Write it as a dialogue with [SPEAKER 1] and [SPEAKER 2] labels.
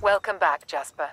[SPEAKER 1] Welcome back, Jasper.